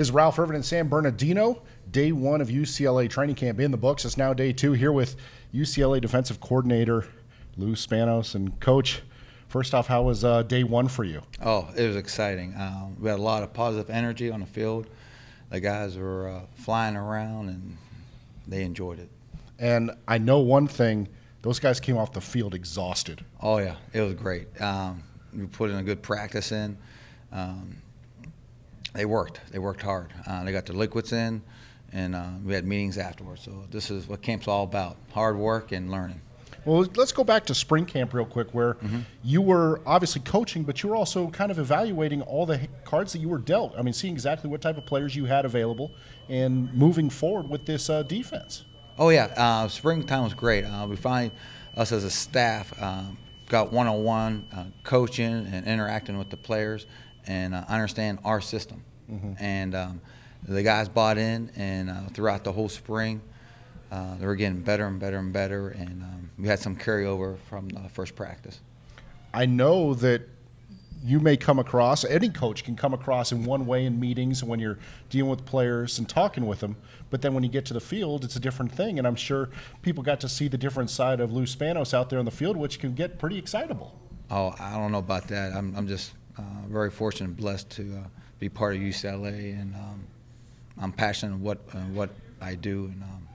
This is Ralph Irvin and San Bernardino. Day one of UCLA training camp in the books. It's now day two here with UCLA defensive coordinator Lou Spanos and coach. First off, how was uh, day one for you? Oh, it was exciting. Um, we had a lot of positive energy on the field. The guys were uh, flying around and they enjoyed it. And I know one thing those guys came off the field exhausted. Oh, yeah, it was great. Um, we put in a good practice in. Um, they worked. They worked hard. Uh, they got their liquids in, and uh, we had meetings afterwards. So this is what camp's all about: hard work and learning. Well, let's go back to spring camp real quick, where mm-hmm. you were obviously coaching, but you were also kind of evaluating all the cards that you were dealt. I mean, seeing exactly what type of players you had available and moving forward with this uh, defense. Oh yeah, uh, springtime was great. Uh, we finally, us as a staff, um, got one-on-one uh, coaching and interacting with the players, and uh, understand our system. Mm-hmm. And um, the guys bought in, and uh, throughout the whole spring, uh, they were getting better and better and better. And um, we had some carryover from the first practice. I know that you may come across, any coach can come across in one way in meetings when you're dealing with players and talking with them. But then when you get to the field, it's a different thing. And I'm sure people got to see the different side of Lou Spanos out there on the field, which can get pretty excitable. Oh, I don't know about that. I'm, I'm just uh, very fortunate and blessed to uh, be part of UCLA. And um, I'm passionate what, uh, what I do. And um,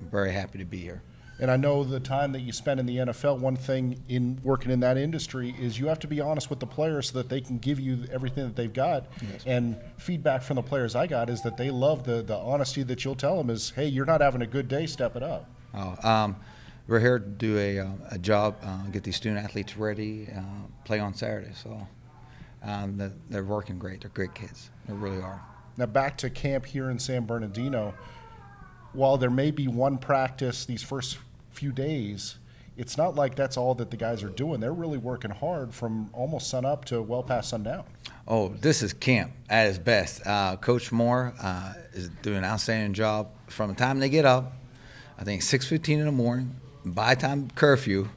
I'm very happy to be here. And I know the time that you spend in the NFL, one thing in working in that industry is you have to be honest with the players so that they can give you everything that they've got. Yes. And feedback from the players I got is that they love the, the honesty that you'll tell them is, hey, you're not having a good day, step it up. Oh, um, we're here to do a, uh, a job, uh, get these student athletes ready, uh, play on Saturday. So um, they're, they're working great. They're great kids. They really are. Now back to camp here in San Bernardino. While there may be one practice these first few days, it's not like that's all that the guys are doing. They're really working hard from almost sun up to well past sundown. Oh, this is camp at its best. Uh, Coach Mora uh, is doing an outstanding job from the time they get up. I think 6:15 in the morning. By time curfew,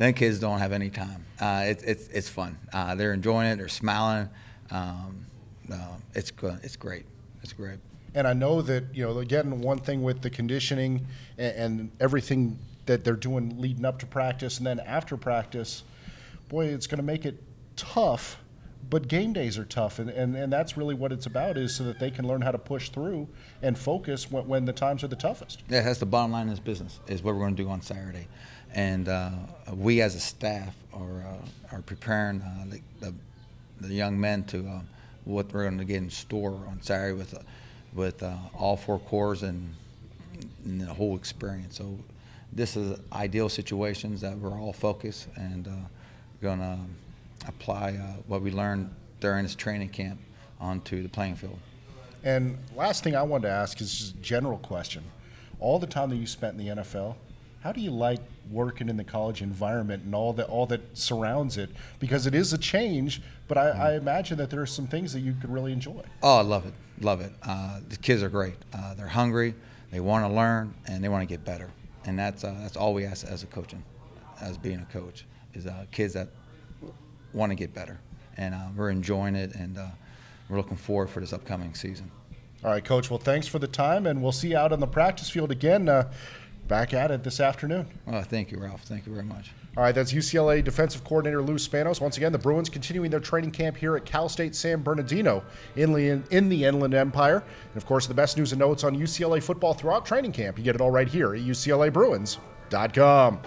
then kids don't have any time. Uh, it, it's it's fun. Uh, they're enjoying it. They're smiling. Um, uh, it's good. It's great. It's great. And I know that you know again one thing with the conditioning and, and everything that they're doing leading up to practice and then after practice, boy, it's going to make it tough. But game days are tough, and, and, and that's really what it's about is so that they can learn how to push through and focus when, when the times are the toughest. Yeah, that's the bottom line in this business, is what we're going to do on Saturday. And uh, we as a staff are, uh, are preparing uh, the, the, the, young men to uh, what we're going to get in store on Saturday with, uh, with uh, all four cores and, and the whole experience. So this is ideal situations that we're all focused and going to apply what we learned during this training camp onto the playing field. And last thing I wanted to ask is just a general question. All the time that you spent in the NFL, how do you like working in the college environment and all that all that surrounds it? Because it is a change, but I, mm-hmm. I imagine that there are some things that you could really enjoy. Oh, I love it, love it. Uh, the kids are great. Uh, they're hungry, they want to learn, and they want to get better and that's uh, that's all we ask as a coaching, as being a coach, is uh, kids that want to get better, and uh, we're enjoying it, and uh, we're looking forward for this upcoming season. All right, coach. Well, thanks for the time, and we'll see you out on the practice field again. Back at it this afternoon. Well, thank you, Ralph. Thank you very much. All right, that's UCLA defensive coordinator Lou Spanos. Once again, the Bruins continuing their training camp here at Cal State San Bernardino in the, in the Inland Empire. And of course, the best news and notes on UCLA football throughout training camp. You get it all right here at UCLABruins.com.